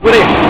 Por aí.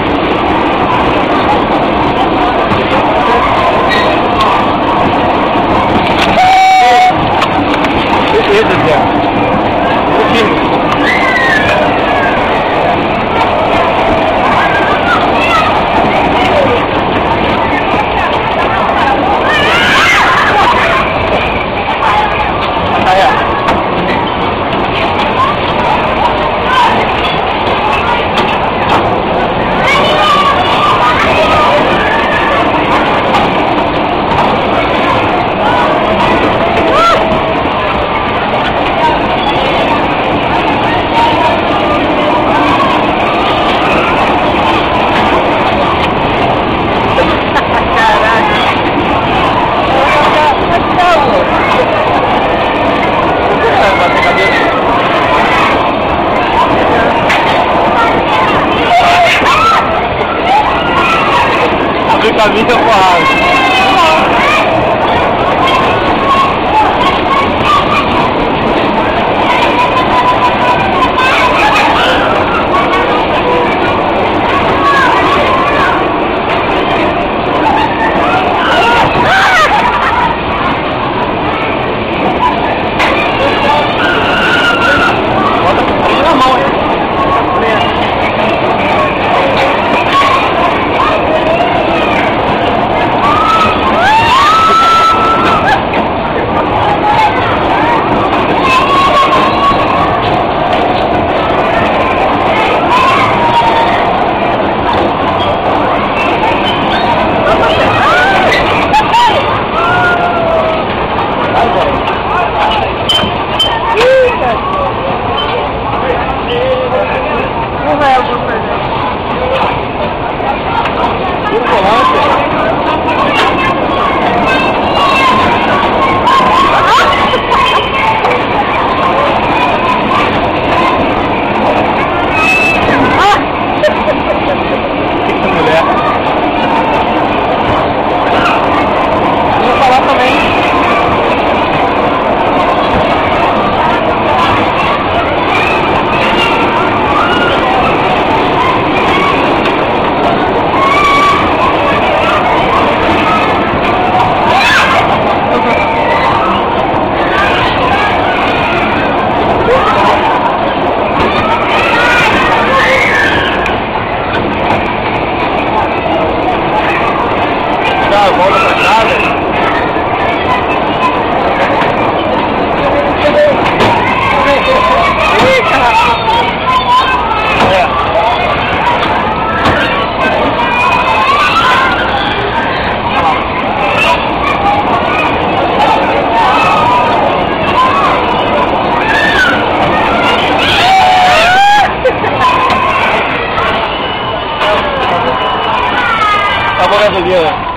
Abrir caminho por eso